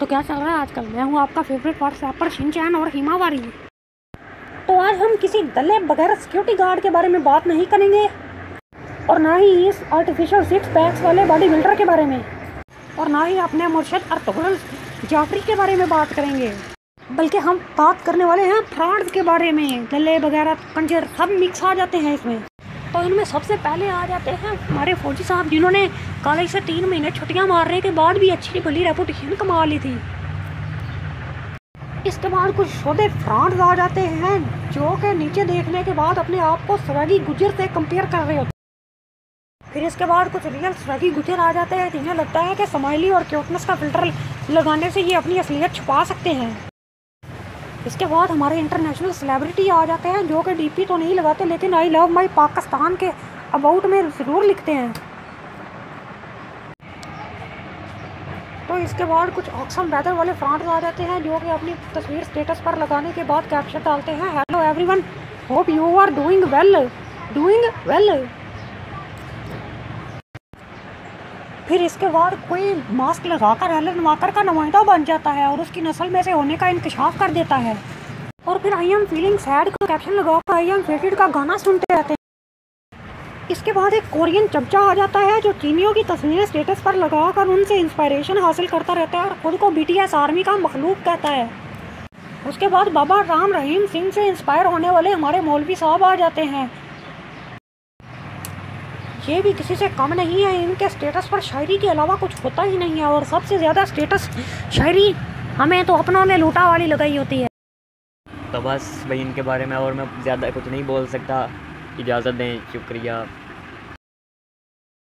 तो क्या चल रहा है आजकल? मैं हूँ आपका फेवरेट व्हाट्सएपर शिनचैन और हिमावारी तो आज हम किसी दले बगैर सिक्योरिटी गार्ड के बारे में बात नहीं करेंगे। और ना ही इस आर्टिफिशियल सिक्स पैक्स वाले बॉडी बिल्डर के बारे में। और ना ही अपने मुर्शद अर्तुगरुल जाफरी के बारे में बात करेंगे। बल्कि हम बात करने वाले हैं फ्रॉड के बारे में। दल्ले वगैरह कंजर सब मिक्स आ जाते हैं इसमें। तो इनमें सबसे पहले आ जाते हैं हमारे फौजी साहब, जिन्होंने कॉलेज से तीन महीने छुट्टियाँ मारने के बाद भी अच्छी भली रेपुटेशन कमा ली थी। इसके बाद कुछ छोटे फ्रॉड आ जाते हैं, जो के नीचे देखने के बाद अपने आप को स्वैगी गुजर से कंपेयर कर रहे होते फिर इसके बाद कुछ रियल स्वैगी गुजर आ जाते हैं, जिन्हें लगता है कि समाइली और क्यूटनेस का फ़िल्टर लगाने से ये अपनी असलियत छुपा सकते हैं। इसके बाद हमारे इंटरनेशनल सेलिब्रिटी आ जाते हैं, जो कि डीपी तो नहीं लगाते, लेकिन आई लव माई पाकिस्तान के अबाउट में ज़रूर लिखते हैं। तो इसके बाद कुछ ऑक्सम वेदर वाले फ्रॉड्स आ जाते हैं, जो कि अपनी तस्वीर स्टेटस पर लगाने के बाद कैप्शन डालते हैं। Hello everyone hope you are doing well doing well फिर इसके बाद कोई मास्क लगाकर एलन वाकर का नुमाइंदा बन जाता है और उसकी नस्ल में से होने का इंकशाफ कर देता है। और फिर आई एम फीलिंग सैड का कैप्शन लगाकर आई एम फेटेड का गाना सुनते रहते हैं। इसके बाद एक कोरियन चमचा आ जाता है जो चीनियों की तस्वीरें स्टेटस पर लगाकर उनसे इंस्पायरेशन हासिल करता रहता है और खुद को बीटीएस आर्मी का मखलूक कहता है। उसके बाद बाबा राम रहीम सिंह से इंस्पायर होने वाले हमारे मौलवी साहब आ जाते हैं। ये भी किसी से कम नहीं है। इनके स्टेटस पर शायरी के अलावा कुछ होता ही नहीं है और सबसे ज़्यादा स्टेटस शायरी हमें तो अपनों में लूटा वाली लगाई होती है। तो बस भाई इनके बारे में और मैं ज़्यादा कुछ नहीं बोल सकता। इजाज़त दें, शुक्रिया।